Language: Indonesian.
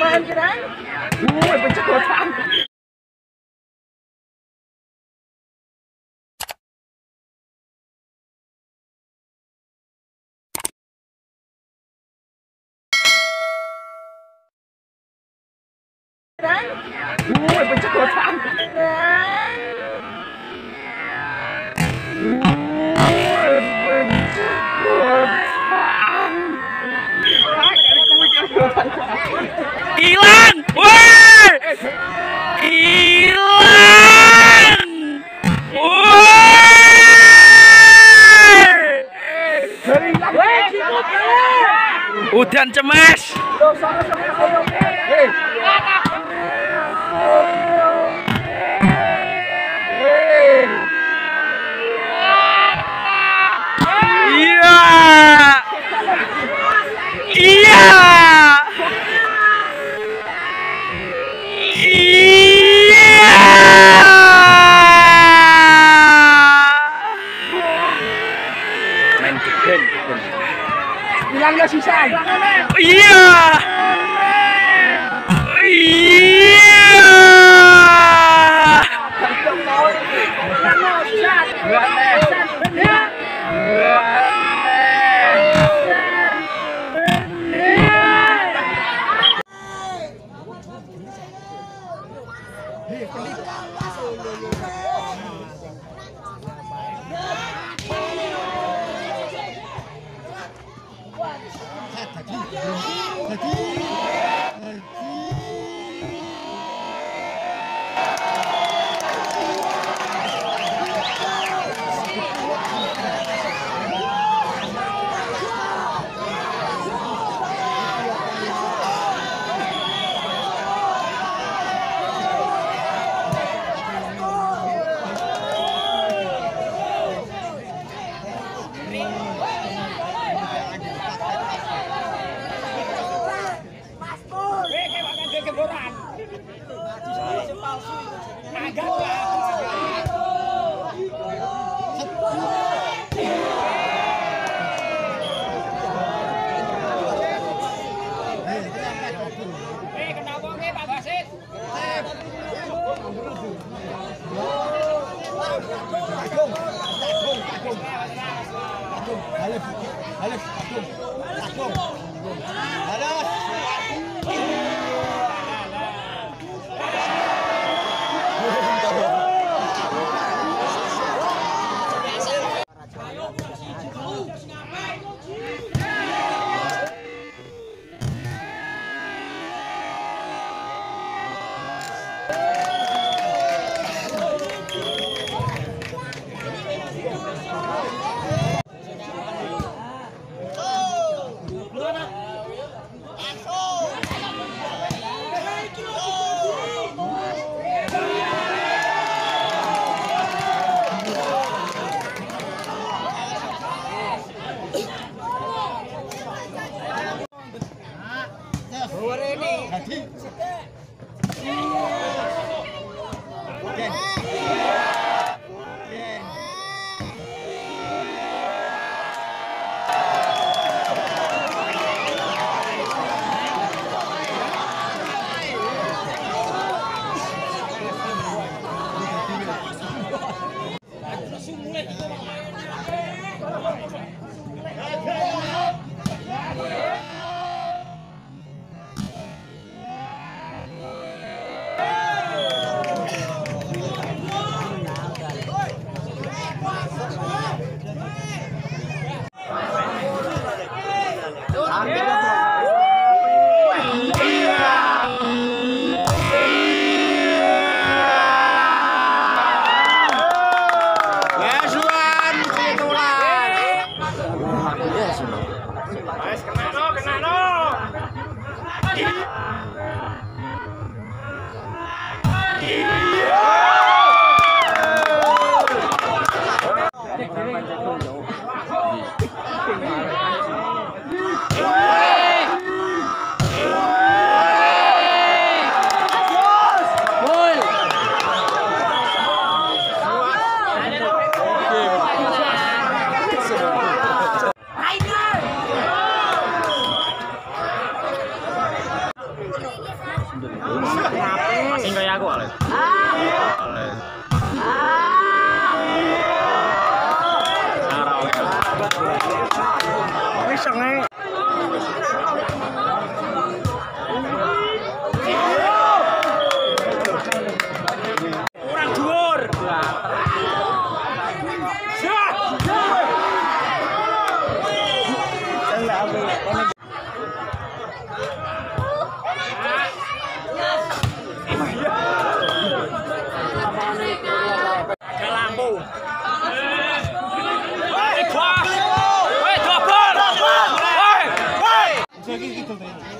mà em đấy Ui, mình chắc có thằng đấy Ui, mình chắc có thằng Udan cemas. Iya. Iya. Iya. Main keren. Bilangnya susah. 哎呀，哎呀。Alex, atom. Atom. ঠিক I'm yeah. gonna aquí, aquí, aquí,